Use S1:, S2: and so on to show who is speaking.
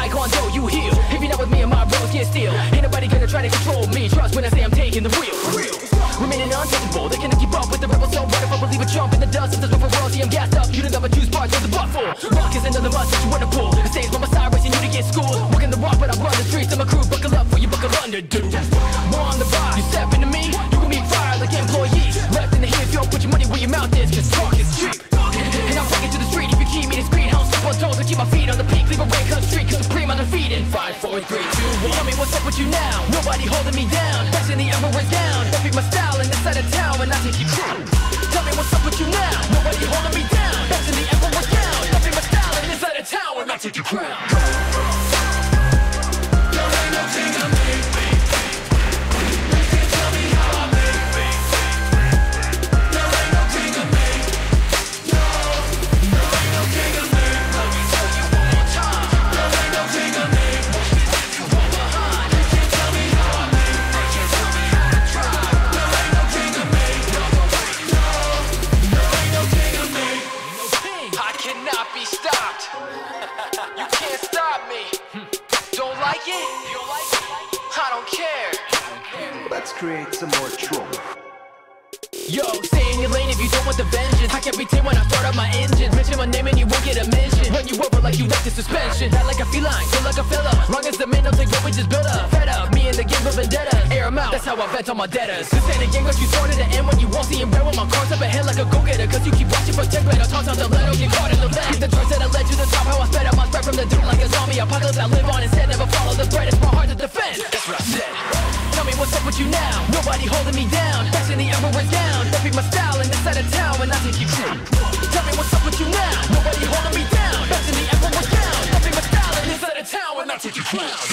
S1: Taekwondo, you heal. If you're not with me and my bros, get still. Ain't nobody gonna try to control me. Trust when I say I'm taking the wheel. Remaining untouchable, they cannot keep up with the rebels. So what if I believe a jump in the dust? If there's room for royalty, I'm gassed up. You never choose parts of the butt full. Rock is another must that you wanna pull. It stays by my side, racing you to get schooled. Working the rock, but I run the streets. I'm a crew, buckle up for you buckle under, dude. Feet on the peak. Leave a red cut street, cause supreme undefeated. Five, four, three, two, one. Tell me what's up with you now. Nobody holding me down. Best in the emperor's gown. Be my style in this side of town, and I take you down. Tell me what's up with you now. You can't stop me. Don't like it? I don't care.
S2: Let's create some more trouble.
S1: Yo, stay in your lane if you don't want suspension. Not like a feline, feel like a fella. Long as the man don't take what we just built up. Fed up, me and the game of vendetta. Air 'em out, that's how I vent on my debtors. This ain't a game, got you started to end when you won't see it red with my cards up ahead like a go-getter. Cause you keep watching for 10 grand. I'll toss out the letter, get caught in the lead. Get the choice that I led you to the top, how I sped up my spread from the dirt like a zombie. Apocalypse I live on instead, never follow the threat. It's my heart to defend. That's what I said. Tell me what's up with you now. Nobody holding me down. Best in the. crowd.